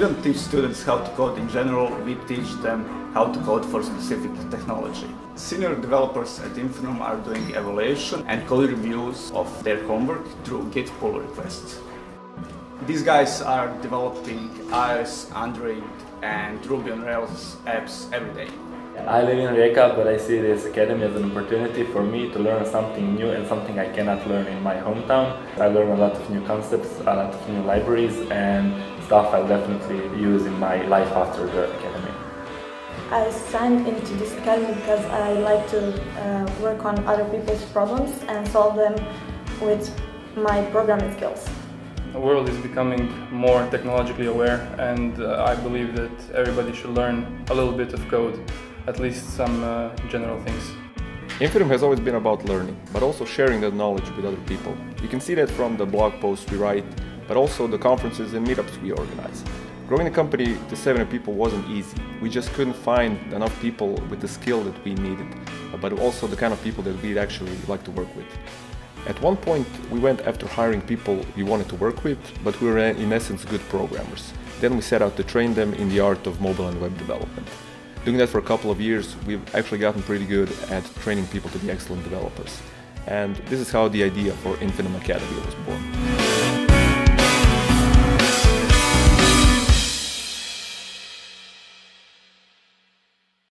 don't teach students how to code in general, we teach them how to code for specific technology. Senior developers at Infinum are doing evaluation and code reviews of their homework through Git pull requests. These guys are developing iOS, Android, and Ruby on Rails apps every day. I live in Rijeka, but I see this academy as an opportunity for me to learn something new and something I cannot learn in my hometown. I learn a lot of new concepts, a lot of new libraries, and stuff I'll definitely use in my life after the academy. I signed into this academy because I like to uh, work on other people's problems and solve them with my programming skills. The world is becoming more technologically aware and uh, I believe that everybody should learn a little bit of code, at least some uh, general things. Infinum has always been about learning, but also sharing that knowledge with other people. You can see that from the blog posts we write, but also the conferences and meetups we organize. Growing the company to 70 people wasn't easy. We just couldn't find enough people with the skill that we needed, but also the kind of people that we'd actually like to work with. At one point, we went after hiring people we wanted to work with, but we were in essence good programmers. Then we set out to train them in the art of mobile and web development. Doing that for a couple of years, we've actually gotten pretty good at training people to be excellent developers. And this is how the idea for Infinum Academy was born.